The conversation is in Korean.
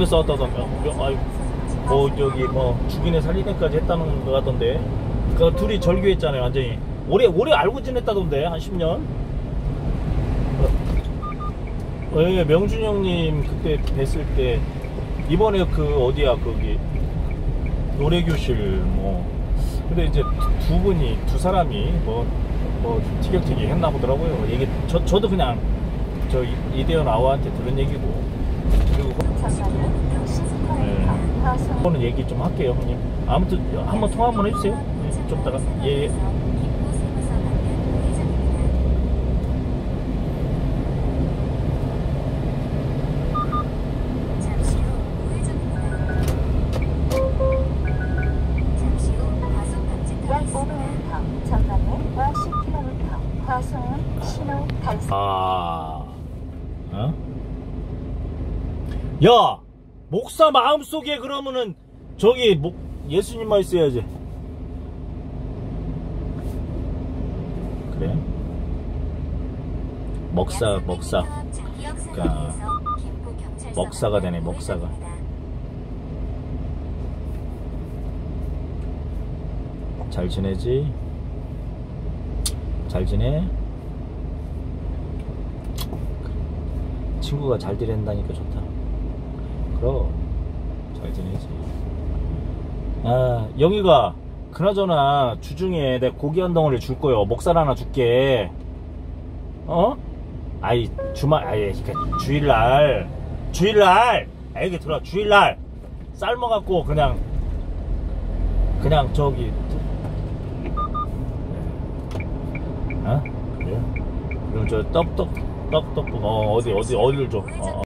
존나 싸웠다던가. 뭐, 저기 뭐 죽이네 살리네까지 했다는 거 같던데. 그 둘이 절교했잖아요 완전히. 오래 오래 알고 지냈다던데 한 10년? 어, 예, 명준 형님 그때 뵀을 때 이번에 그 어디야 거기? 노래교실 뭐. 근데 이제 두, 두 분이 두 사람이 뭐, 뭐 티격태격 했나 보더라고요. 얘기 저, 저도 그냥 저 이- 이대현 아우한테 들은 얘기고. 그리고 네. 그거는 얘기 좀 할게요 형님. 아무튼 한번 통화 한번 해주세요. 네, 좀 이따가. 예, 예. 약 500m 전방에 50km 과속은 신호 단속 아, 어? 야, 목사 마음속에 그러면은 저기 목 예수님만 있어야지. 그래? 먹사, 먹사. 그러니까 먹사가 되네, 먹사가. 잘 지내지? 잘 지내? 친구가 잘 지낸다니까 좋다. 그럼 잘 지내지. 아 영희가 그나저나 주중에 내 고기 한 덩어리 줄 거요. 목살 하나 줄게. 어? 아이 주말 아이 그러니까 주일날 주일날 아 여기 들어 주일날 삶아갖고 그냥 그냥 저기 어? 그래? 그럼 저 떡떡 떡떡 어 어디 어디 어디를 줘? 어, 어.